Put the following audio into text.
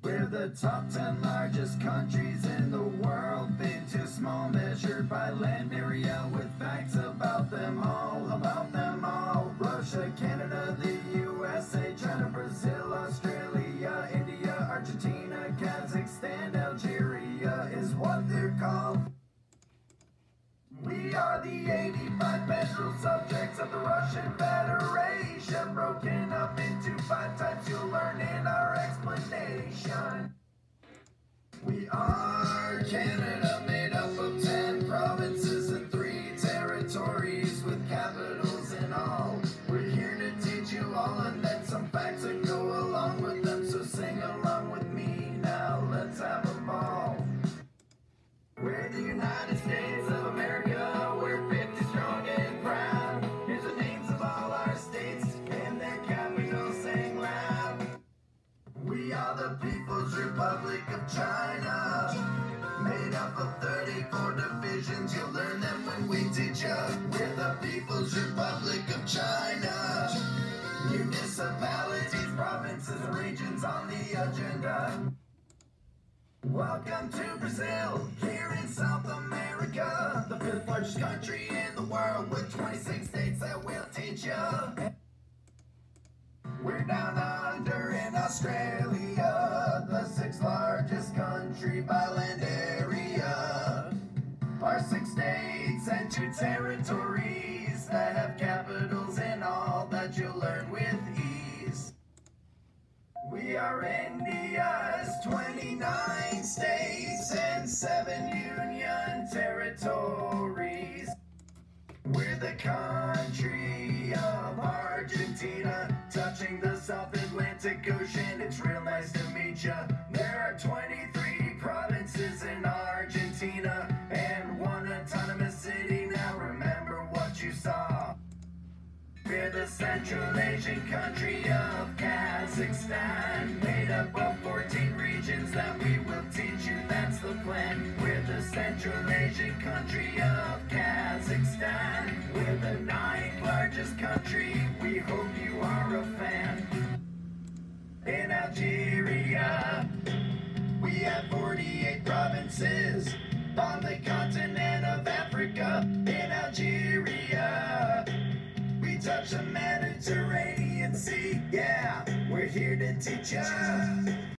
We're the top 10 largest countries in the world. Big to small, measured by land area, with facts about them all. About them all. Russia, Canada, the USA, China, Brazil, Australia, India, Argentina, Kazakhstan, Algeria is what they're called. We are the 85 federal subjects of the Russian Federation, We are Canada, you. We're the People's Republic of China. Municipalities, provinces, regions on the agenda. Welcome to Brazil, here in South America, the fifth largest country in the world with 26 states that will teach you. We're down under in Australia, the sixth largest country by land territories that have capitals and all that you'll learn with ease. We are India's 29 states and 7 union territories. We're the country of Argentina, touching the South Atlantic Ocean. It's real nice to meet ya. There are 23 provinces in Argentina The Central Asian country of Kazakhstan, made up of 14 regions that we will teach you. That's the plan. We're the Central Asian country of Kazakhstan. We're the ninth largest country. We hope you are a fan. In Algeria. teachers.